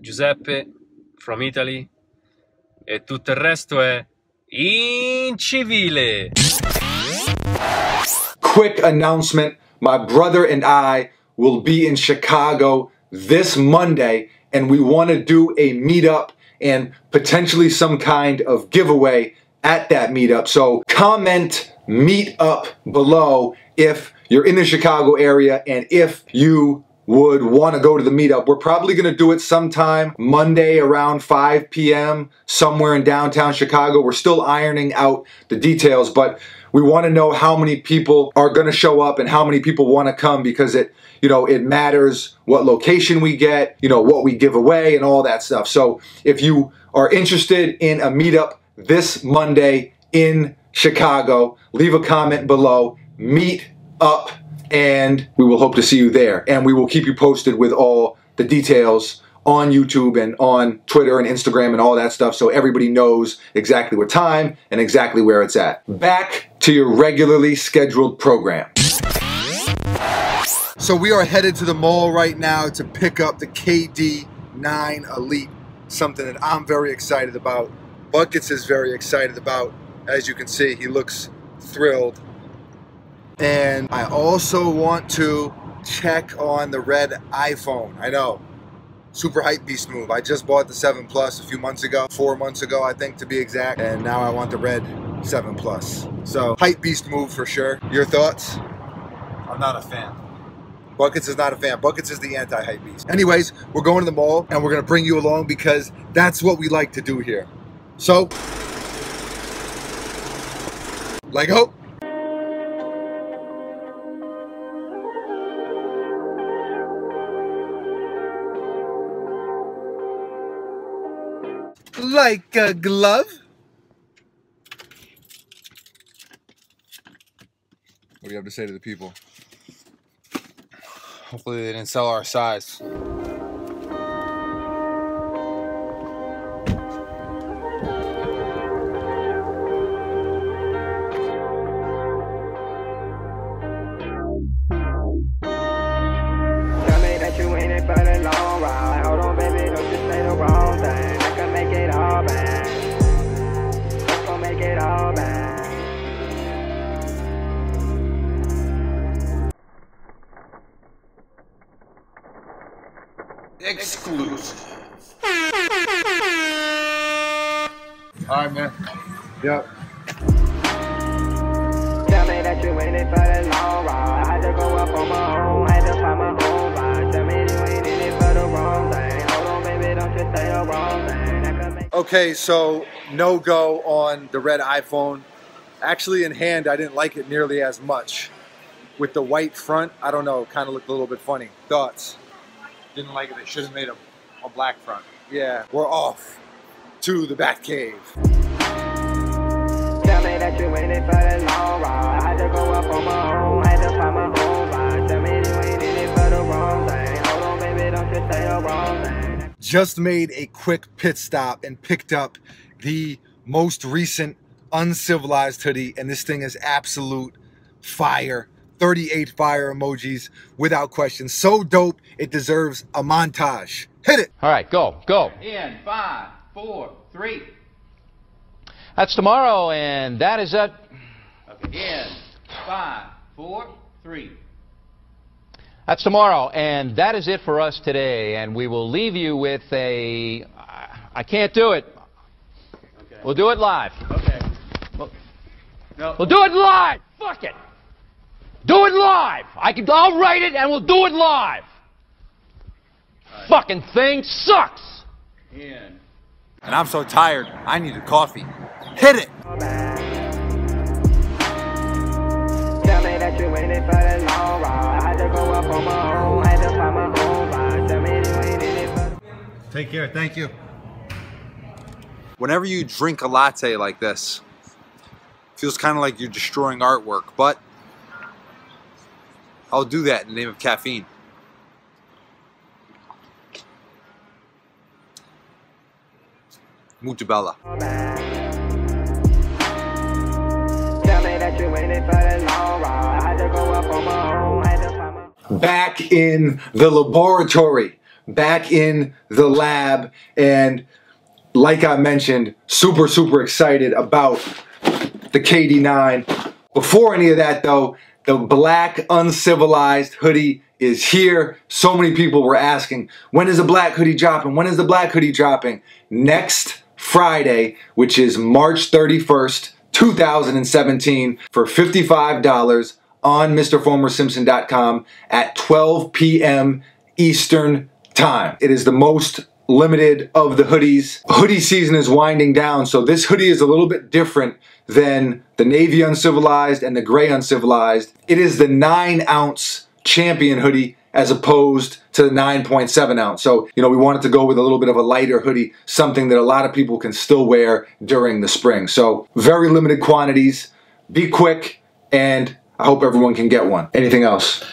Giuseppe from Italy e tutto il resto è incivile. Quick announcement my brother and I will be in Chicago this Monday, and we want to do a meetup and potentially some kind of giveaway at that meetup. So comment meetup below if you're in the Chicago area and if you would want to go to the meetup. We're probably going to do it sometime Monday around 5 p.m. somewhere in downtown Chicago. We're still ironing out the details, but we want to know how many people are going to show up and how many people want to come because it, you know, it matters what location we get, you know, what we give away and all that stuff. So if you are interested in a meetup this Monday in Chicago, leave a comment below. Meet up and we will hope to see you there. And we will keep you posted with all the details on YouTube and on Twitter and Instagram and all that stuff so everybody knows exactly what time and exactly where it's at. Back to your regularly scheduled program. So we are headed to the mall right now to pick up the KD9 Elite, something that I'm very excited about. Buckets is very excited about. As you can see, he looks thrilled. And I also want to check on the red iPhone. I know, super hype beast move. I just bought the 7 Plus a few months ago, four months ago, I think to be exact. And now I want the red 7 Plus. So hype beast move for sure. Your thoughts? I'm not a fan. Buckets is not a fan. Buckets is the anti-hype beast. Anyways, we're going to the mall and we're gonna bring you along because that's what we like to do here. So, Lego. Oh, Like a glove. What do you have to say to the people? Hopefully they didn't sell our size. Exclusive. All right, man. Yep. Tell me that you ain't for the long ride. I had to go up on my own, had to find my own vibe. Tell me you ain't in it for the wrong thing. Hold on, baby, don't just say the wrong thing. I can make Okay, so no go on the red iPhone. Actually, in hand, I didn't like it nearly as much. With the white front, I don't know, kind of looked a little bit funny. Thoughts? Didn't like it. They should have made a, a black front. Yeah, we're off to the Bat Cave. Tell me that you ain't it for the long ride. I had to go up on my own, had to find my own vibe. Tell me you ain't in it for the wrong thing. Hold on, baby, don't just say the wrong thing. Just made a quick pit stop and picked up the most recent uncivilized hoodie, and this thing is absolute fire. 38 fire emojis without question. So dope, it deserves a montage. Hit it. All right, go, go. In five, four, three. That's tomorrow, and that is it. Okay. In five, four, three. That's tomorrow, and that is it for us today. And we will leave you with a. I can't do it. Okay. We'll do it live. Okay. No. We'll do it live. Fuck it. Do it live. I can. I'll write it, and we'll do it live. Fucking thing sucks. In. And I'm so tired. I need a coffee. Hit it. Tell me that you ain't it for the long ride. I had to go up on my own, had to find my own vibe. Tell me you ain't in it for Take care. Thank you. Whenever you drink a latte like this, feels kind of like you're destroying artwork, but I'll do that in the name of caffeine. Mutabella. Back in the laboratory, back in the lab and like I mentioned, super, super excited about the KD9. Before any of that though, the black uncivilized hoodie is here. So many people were asking, when is the black hoodie dropping? When is the black hoodie dropping? Next Friday, which is March 31st, 2017 for $55 on MrFoamerSimpson.com at 12 p.m. Eastern Time. It is the most limited of the hoodies. Hoodie season is winding down, so this hoodie is a little bit different than the navy uncivilized and the gray uncivilized. It is the 9 ounce champion hoodie as opposed to the 9.7 ounce. So, you know, we wanted to go with a little bit of a lighter hoodie, something that a lot of people can still wear during the spring. So, very limited quantities. Be quick, and I hope everyone can get one. Anything else?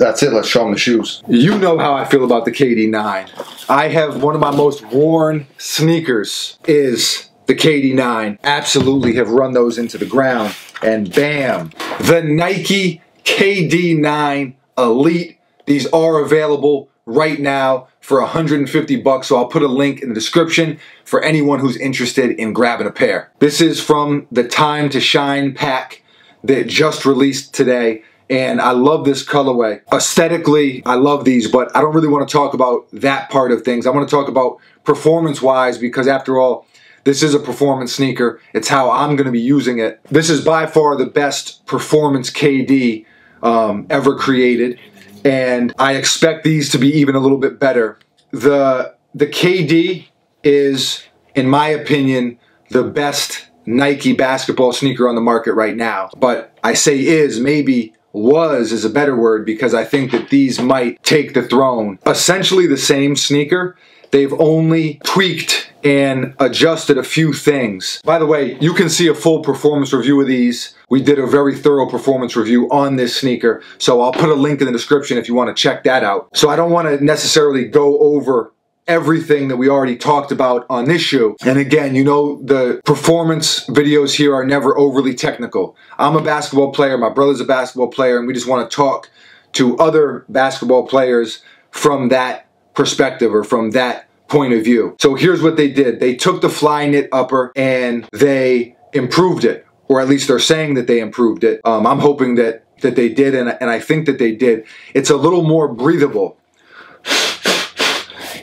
That's it. Let's show them the shoes. You know how I feel about the KD9. I have one of my most worn sneakers is the KD9. Absolutely have run those into the ground. And bam, the Nike KD9 Elite. These are available right now for 150 bucks. So I'll put a link in the description for anyone who's interested in grabbing a pair. This is from the Time to Shine pack that just released today and I love this colorway. Aesthetically, I love these, but I don't really want to talk about that part of things. I want to talk about performance-wise because after all, this is a performance sneaker. It's how I'm going to be using it. This is by far the best performance KD um, ever created, and I expect these to be even a little bit better. The the KD is, in my opinion, the best Nike basketball sneaker on the market right now. But I say is, maybe was is a better word because I think that these might take the throne. Essentially the same sneaker, they've only tweaked and adjusted a few things. By the way, you can see a full performance review of these. We did a very thorough performance review on this sneaker, so I'll put a link in the description if you want to check that out. So I don't want to necessarily go over everything that we already talked about on this show. And again, you know, the performance videos here are never overly technical. I'm a basketball player, my brother's a basketball player, and we just want to talk to other basketball players from that perspective or from that point of view. So here's what they did. They took the Flyknit upper and they improved it, or at least they're saying that they improved it. Um, I'm hoping that that they did, and, and I think that they did. It's a little more breathable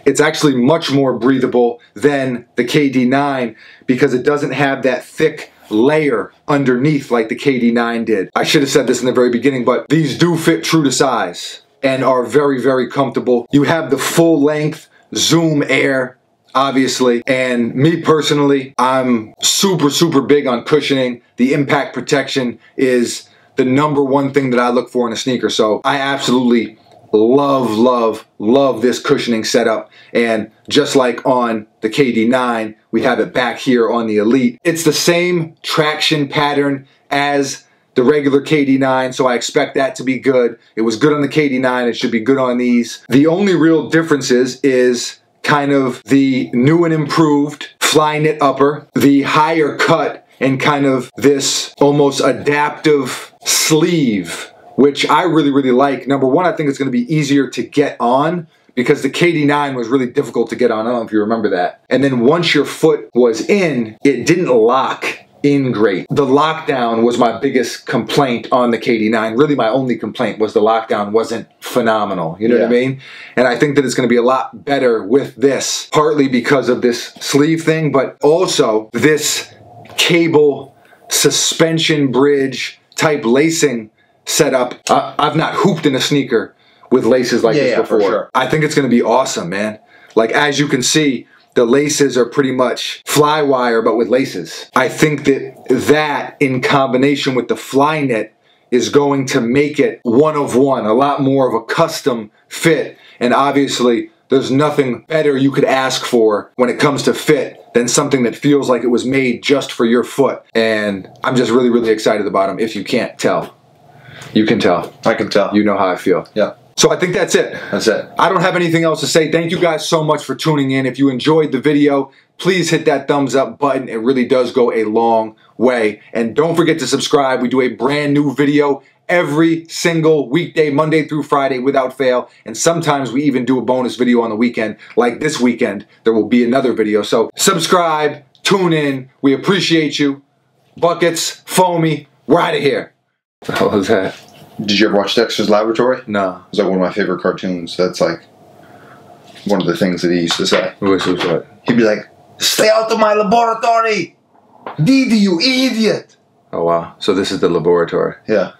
it's actually much more breathable than the KD9 because it doesn't have that thick layer underneath like the KD9 did. I should have said this in the very beginning, but these do fit true to size and are very, very comfortable. You have the full length Zoom Air, obviously, and me personally, I'm super, super big on cushioning. The impact protection is the number one thing that I look for in a sneaker, so I absolutely love, love, love this cushioning setup. And just like on the KD9, we have it back here on the Elite. It's the same traction pattern as the regular KD9, so I expect that to be good. It was good on the KD9, it should be good on these. The only real differences is kind of the new and improved Flyknit upper, the higher cut, and kind of this almost adaptive sleeve which I really, really like. Number one, I think it's going to be easier to get on because the KD9 was really difficult to get on. I don't know if you remember that. And then once your foot was in, it didn't lock in great. The lockdown was my biggest complaint on the KD9. Really, my only complaint was the lockdown wasn't phenomenal. You know Yeah. what I mean? And I think that it's going to be a lot better with this, partly because of this sleeve thing, but also this cable suspension bridge type lacing setup. I, I've not hooped in a sneaker with laces like Yeah, this yeah, for before. sure. I think it's going to be awesome, man. Like as you can see, the laces are pretty much Flywire, but with laces. I think that that in combination with the Flyknit is going to make it one of one, a lot more of a custom fit. And obviously, there's nothing better you could ask for when it comes to fit than something that feels like it was made just for your foot. And I'm just really, really excited about them. If you can't tell, you can tell. I can tell. You know how I feel. yeah, So I think that's it. that's it. I don't have anything else to say. Thank you guys so much for tuning in. If you enjoyed the video, please hit that thumbs up button. It really does go a long way. And don't forget to subscribe. We do a brand new video every single weekday, Monday through Friday, without fail. And sometimes we even do a bonus video on the weekend. Like this weekend, there will be another video. So subscribe, tune in. We appreciate you. Buckets, foamy, we're out of here. What the hell was that? Did you ever watch Dexter's Laboratory? No. It's like one of my favorite cartoons. That's like one of the things that he used to say. Which was what? He'd be like, "Stay out of my laboratory, Dee Dee, you idiot!" Oh wow. So this is the laboratory. Yeah.